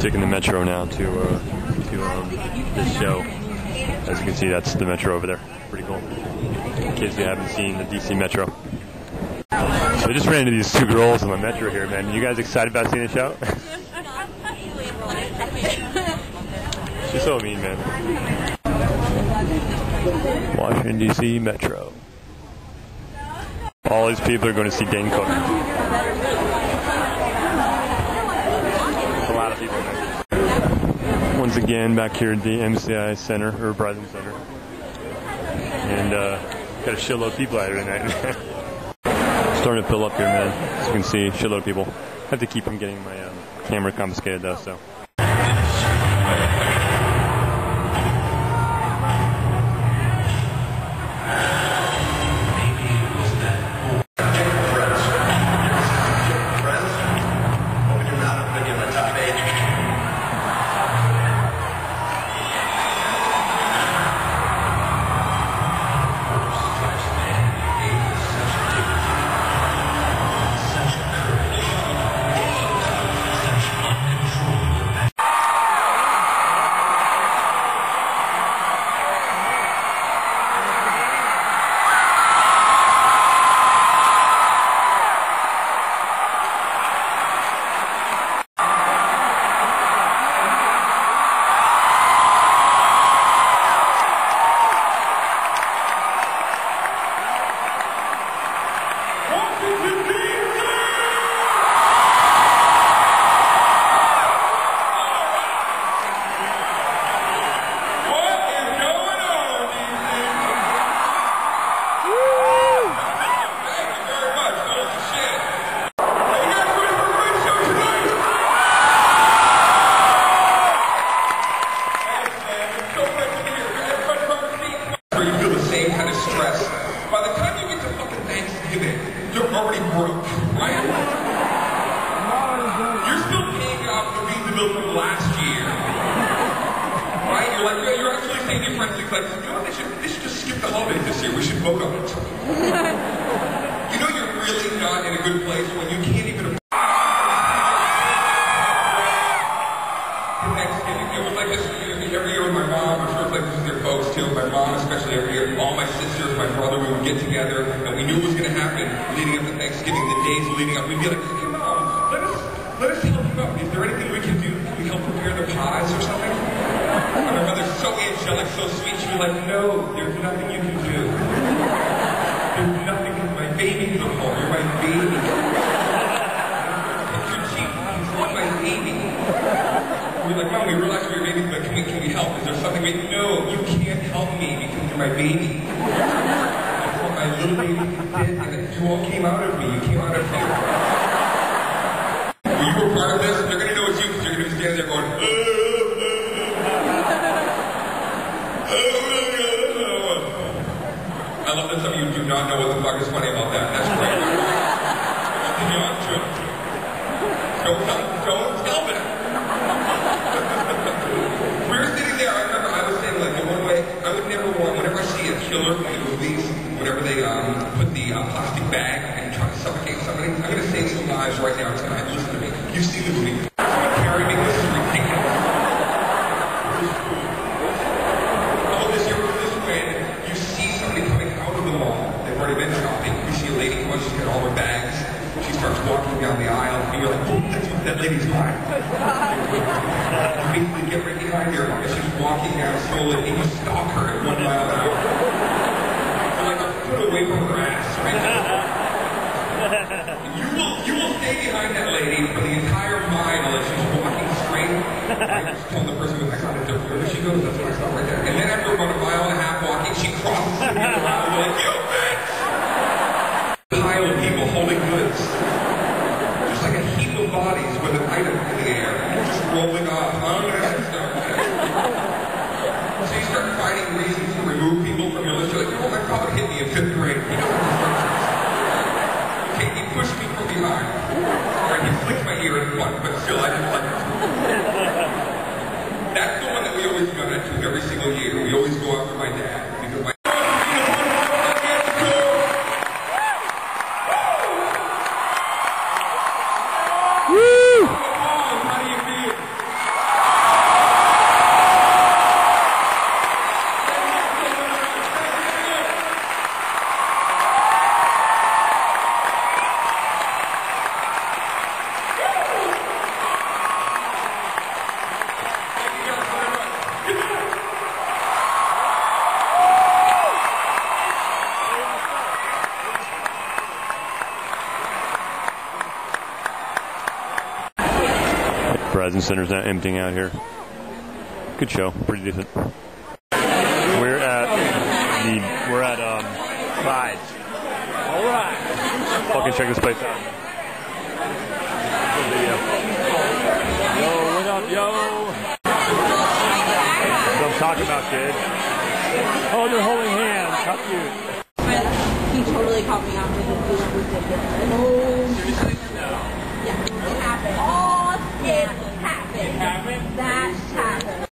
taking the metro now to uh, to um, this show. As you can see, that's the metro over there. Pretty cool. In case you haven't seen the DC Metro. So I just ran into these two girls on the metro here, man. You guys excited about seeing the show? She's so mean, man. Washington D.C. Metro. All these people are going to see Dane Cook. A lot of people. Man. Once again, back here at the MCI Center or Verizon Center, and uh, got a shitload of people out here tonight. Starting to fill up here, man. As you can see, shitload of people. I have to keep from getting my um, camera confiscated though, so. You're to friends, like, you know what, they should, they should just skip the holidays this year. We should vote on it. you know you're really not in a good place when you can't even Thanksgiving. It was like this every year with my mom. I'm sure it's like this with your folks too. My mom, especially every year. All my sisters, my brother, we would get together, and we knew it was going to happen leading up to Thanksgiving. The days leading up, we'd be like, "Hey, mom, let us let us help you out. Is there anything we can do? Can we help prepare the pies or something?" And my mother's so angelic, so sweet. She was like, "No, there's nothing you can do. There's nothing. My baby at home. You're my baby." Touch your cheek. He's not my baby. We're like, Mom, we realize we're your baby, but can we, can we help? Is there something we No, you can't help me because you're my baby. That's what my little baby did, and you all came out of me. You came out of me. Well, you were part of this, they're going to know it's you because you're going to be standing there going, I love that some of you do not know what the fuck is funny about that. That's great. Continue on, sure. Don't tell, don't tell them. we were sitting there, I remember I was saying like in one way, I would never want, whenever I see a killer in the movies, whenever they um, put the uh, plastic bag and try to suffocate somebody, I'm going to save some lives right now tonight. Listen to me. You see the movie. Someone carry me, this is ridiculous. Oh, this year was this when you see somebody coming out of the mall. They've already been shopping. You see a lady come out, she's got all her bags. She starts walking down the aisle, and you're like, oh, that's, that lady's mine. You basically get right behind her as she's walking down slowly, and you stalk her at one mile an hour. You're like a foot away from her ass, right? You will, you will stay behind that lady for the entire mile as she's walking straight. I just told the person with my comment, where does she go? That's what I saw right there. And then after about a mile and a half walking, she crosses the middle aisle. You're like, you bitch! Pile of people holding goods. Just like a heap of bodies with an item in the air, just rolling off. Oh, that's stuff. So you start finding reasons to remove people from your list. You're like, oh, my father hit me in fifth grade. He knows instructions. Okay, he pushed me from behind. Or he flicked my ear in front, but still, I didn't like it. That's the one that we always got into every single year. We always go after my dad because my How do you feel? Verizon Center's now emptying out here. Good show, pretty decent. We're at the we're at um Tides. All right, fucking check this place out. Yo, what up, yo? What I'm talking about, kid. Oh, they're holding hands. How cute.